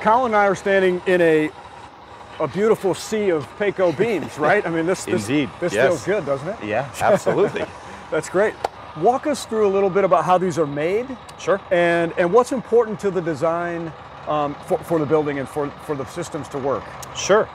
Colin and I are standing in a a beautiful sea of Peikko beams, right? I mean, this this, Indeed, this yes. feels good, doesn't it? Yeah, absolutely. That's great. Walk us through a little bit about how these are made sure. and and what's important to the design um, for, for the building and for, for the systems to work. Sure.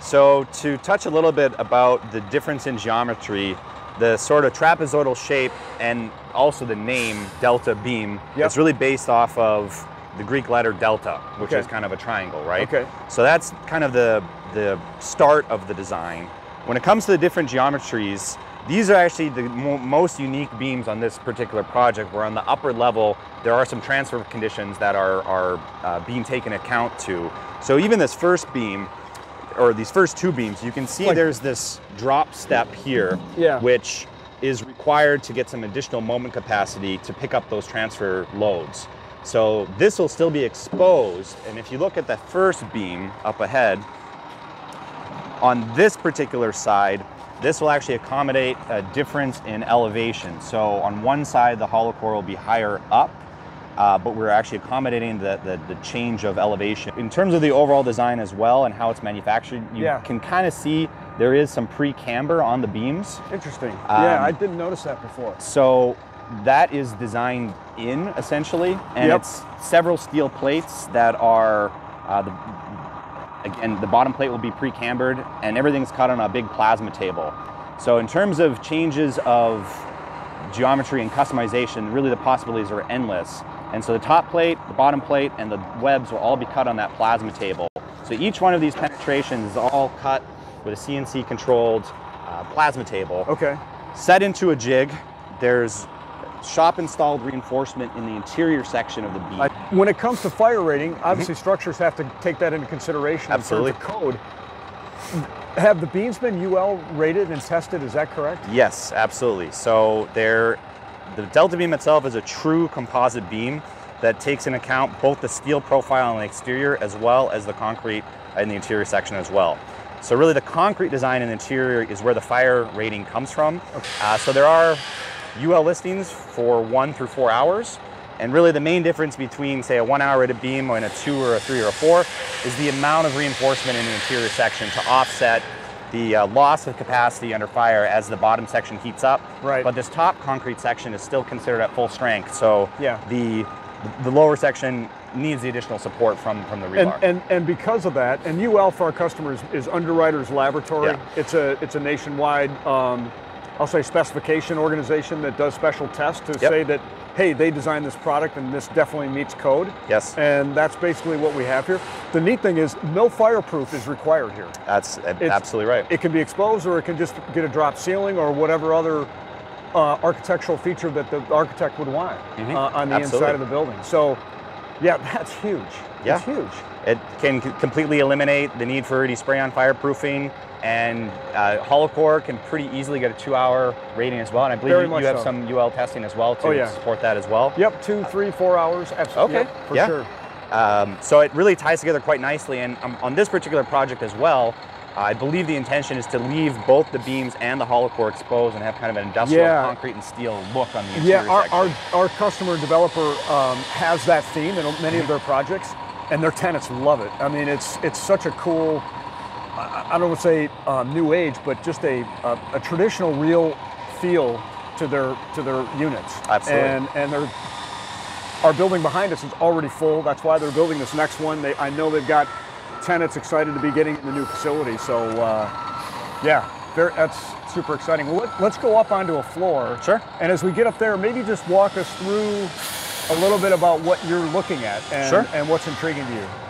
So to touch a little bit about the difference in geometry, the sort of trapezoidal shape and also the name delta beam, Yep. it's really based off of the Greek letter delta, which Okay. is kind of a triangle, right? Okay. So that's kind of the the start of the design. When it comes to the different geometries, these are actually the mo- most unique beams on this particular project. Where on the upper level, there are some transfer conditions that are are uh, being taken account to. So even this first beam, or these first two beams, you can see Like- there's this drop step here, Yeah. which is required to get some additional moment capacity to pick up those transfer loads. So this will still be exposed, and if you look at the first beam up ahead, on this particular side, this will actually accommodate a difference in elevation. So on one side, the hollow core will be higher up, uh, but we're actually accommodating the, the, the change of elevation. In terms of the overall design as well and how it's manufactured, you Yeah. can kind of see there is some pre-camber on the beams. Interesting. yeah, Um, I didn't notice that before. So that is designed in essentially, and Yep. it's several steel plates that are uh, the, again the bottom plate will be pre-cambered, and everything's cut on a big plasma table. So in terms of changes of geometry and customization, really the possibilities are endless. And so the top plate, the bottom plate, and the webs will all be cut on that plasma table. So each one of these penetrations is all cut with a CNC controlled uh, plasma table Okay. set into a jig. There's shop installed reinforcement in the interior section of the beam. When it comes to fire rating, obviously structures have to take that into consideration Mm-hmm. Absolutely. in terms of code. Have the beams been UL rated and tested? Is that correct? yes, absolutely. So there, the Delta beam itself is a true composite beam that takes into account both the steel profile on the exterior as well as the concrete in the interior section as well. So really the concrete design in the interior is where the fire rating comes from. Uh, so there are UL listings for one through four hours. And really the main difference between say a one hour rated beam and a two or a three or a four is the amount of reinforcement in the interior section to offset the uh, loss of capacity under fire as the bottom section heats up. Right. But this top concrete section is still considered at full strength. So Yeah. the the lower section needs the additional support from, from the And, rebar. and and because of that, and UL for our customers is Underwriters Laboratory. Yeah. It's a it's a nationwide, um, I'll say specification organization that does special tests to Yep. say that hey they designed this product and this definitely meets code. yes, And that's basically what we have here. The neat thing is no fireproof is required here. that's uh, It's- absolutely right. It can be exposed or it can just get a drop ceiling or whatever other uh, architectural feature that the architect would want Mhm. uh, on the Absolutely. inside of the building. So, yeah, that's huge. Yeah. It's huge. It can c- completely eliminate the need for any spray-on fireproofing, and uh, hollow core can pretty easily get a two-hour rating as well. And I believe Very you, you have so. some UL testing as well to Oh, yeah. support that as well. Yep, two, three, four hours. Absolutely. Okay, Yep, for yeah. sure. Um, so it really ties together quite nicely. And um, on this particular project as well, I believe the intention is to leave both the beams and the hollow core exposed and have kind of an industrial Yeah. concrete and steel look on the interior Yeah, our, our, our customer developer um, has that theme in many of their projects, and their tenants love it. I mean, it's it's such a cool, I, I don't want to say um, new age, but just a, a, a traditional, real feel to their to their units. Absolutely. And and they're our building behind us is already full. That's why they're building this next one. They, I know they've got tenants excited to be getting in the new facility. So, uh, yeah, that's super exciting. Well, let, let's go up onto a floor. Sure. And as we get up there, maybe just walk us through a little bit about what you're looking at and, Sure. and what's intriguing to you.